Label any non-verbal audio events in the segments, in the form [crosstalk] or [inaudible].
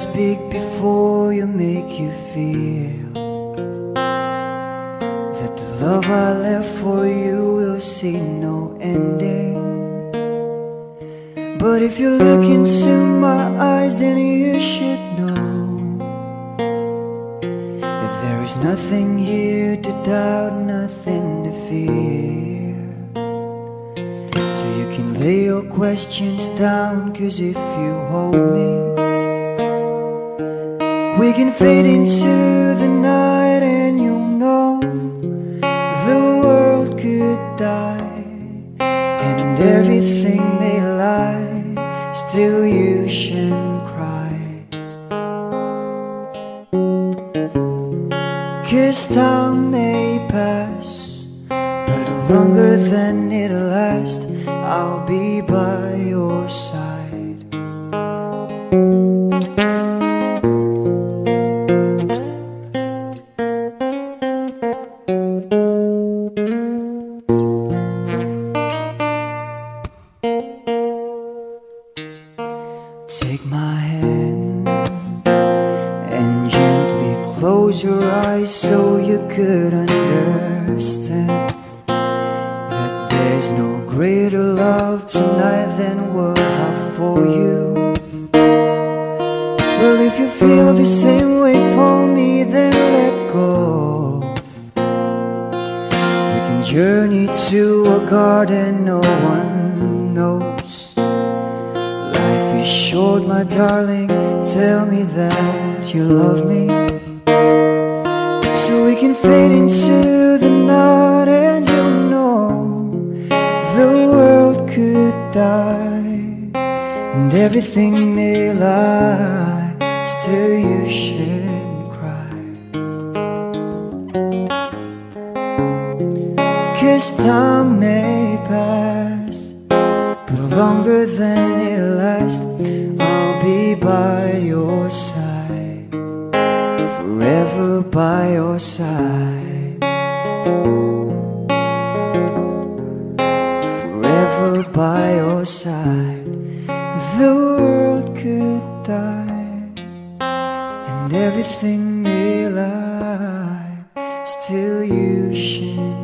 speak before you make you feel that the love I left for you will see no ending? But if you look into my eyes, then you should know that there is nothing here to doubt, nothing to fear. So you can lay your questions down, cause if you hold me, we can fade into the night and you'll know the world could die and everything may lie, still you shouldn't cry. Cause time may pass, but longer than it'll last, I'll be by your side. Close your eyes so you could understand that there's no greater love tonight than what I have for you. Well, if you feel the same way for me, then let go. We can journey to a garden no one knows. Life is short, my darling. Tell me that you love me. Fade into the night and you'll know the world could die and everything may lie. Still, you shouldn't cry. Cause time may pass, but longer than it'll last, I'll be by your side, forever by your side, forever by your side. The world could die, and everything may lie, still you shouldn't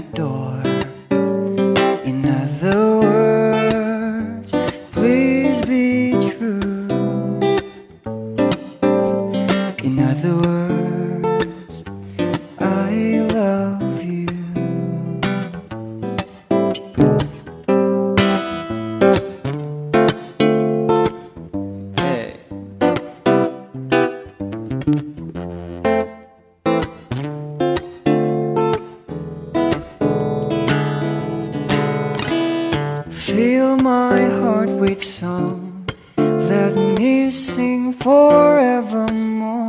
and Fill my heart with song. Let me sing forevermore.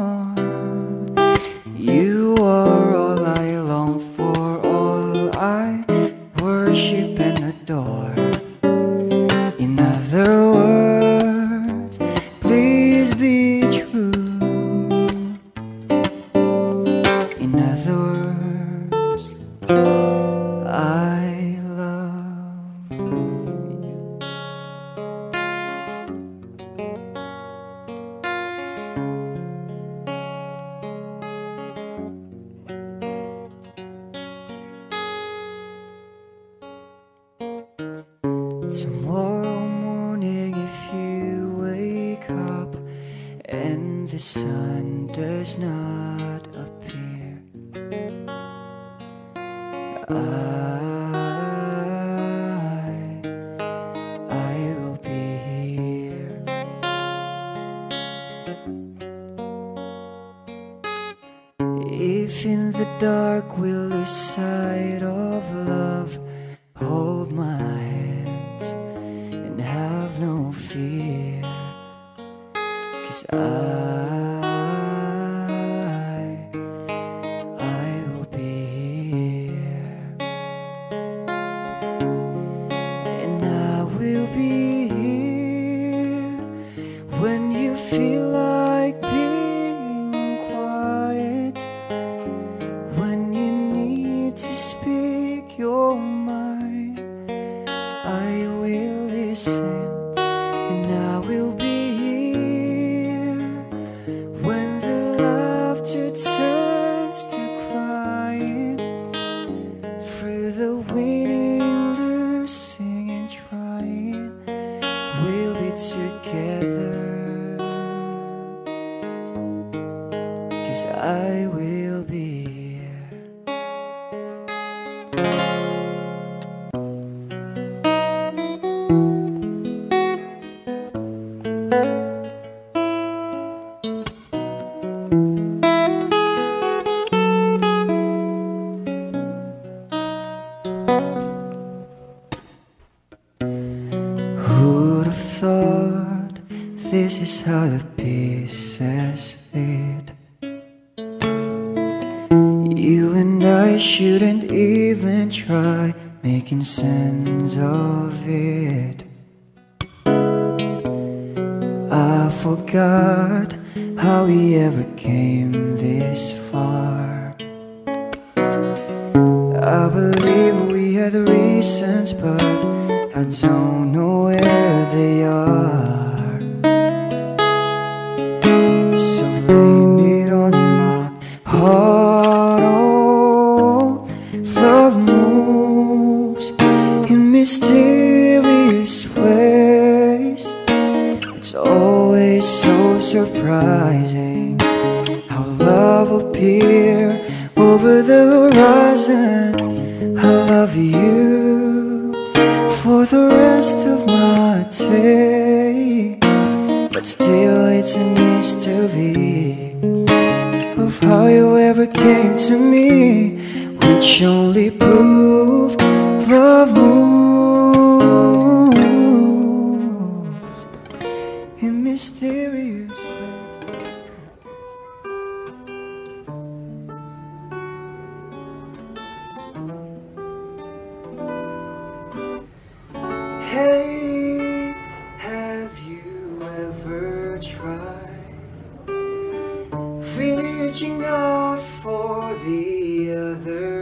In the dark we lose sight of love, hold my hands and have no fear. Cause I, I will be here. And I will be I will be. Who'd have thought this is how the pieces fit? Shouldn't even try making sense of it. I forgot how we ever came this far. I believe we had reasons, but I don't know but still it's a mystery of how you ever came to me, which only prove love moves tried reaching out for the other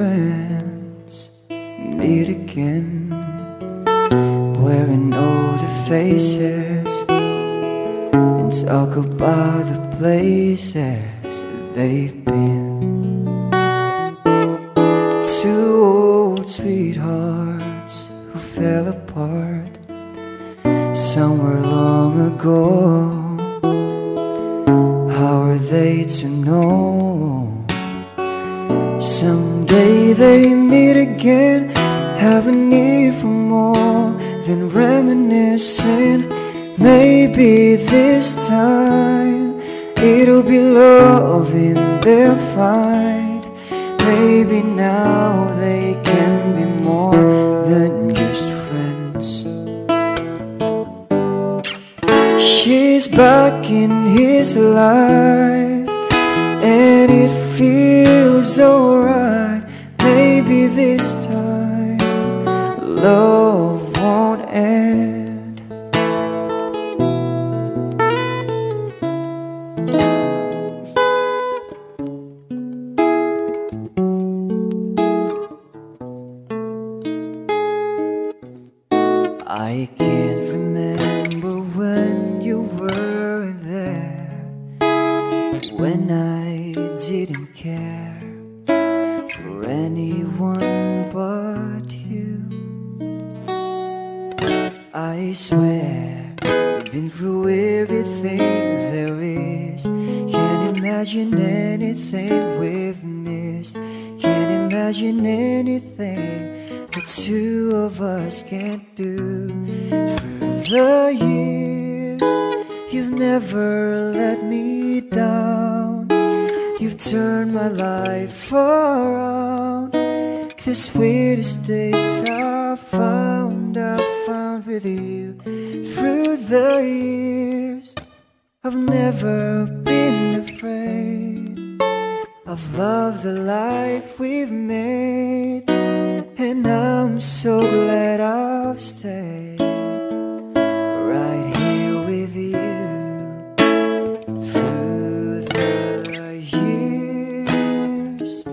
friends meet again, wearing older faces, and talk about the places they've been. Meet again, have a need for more than reminiscing. Maybe this time it'll be love in their fight. Maybe now they can be more than just friends. She's back in his life, and it feels alright. Maybe this time love won't end. I swear we've been through everything there is. Can't imagine anything we've missed. Can't imagine anything the two of us can't do. Through the years, you've never let me down. You've turned my life around. The sweetest days I found, I found with you. Through the years, I've never been afraid of love, the life we've made. And I'm so glad I've stayed right here with you through the years.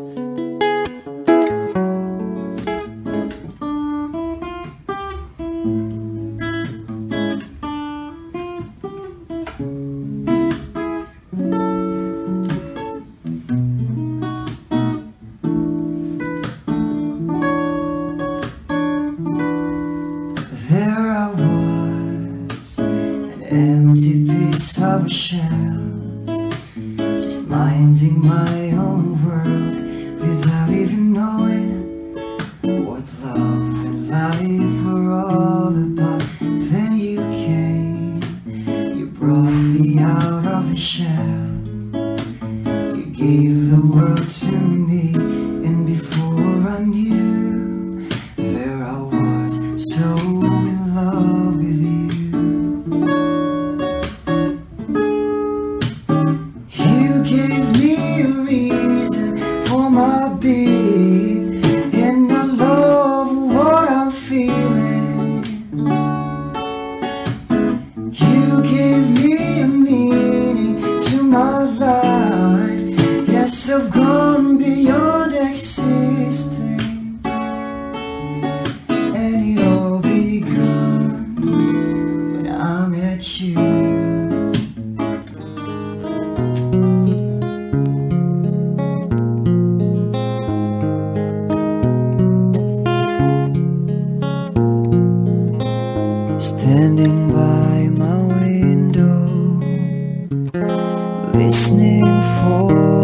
By my window, listening for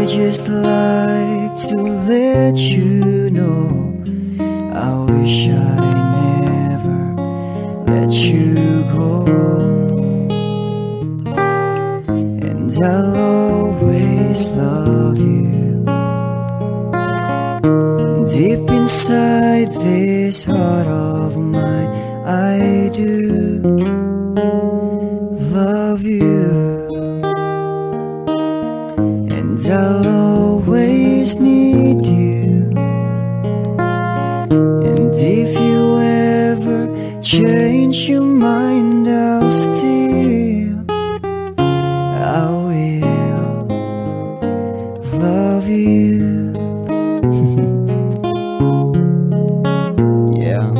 I just like to let you know I wish I never let you go. And I'll always love you. Deep inside this heart of mine, I do I'll always need you. And if you ever change your mind, I'll still, I will love you. [laughs] yeah.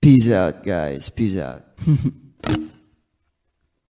Peace out, guys. Peace out. [laughs]